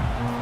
Bye.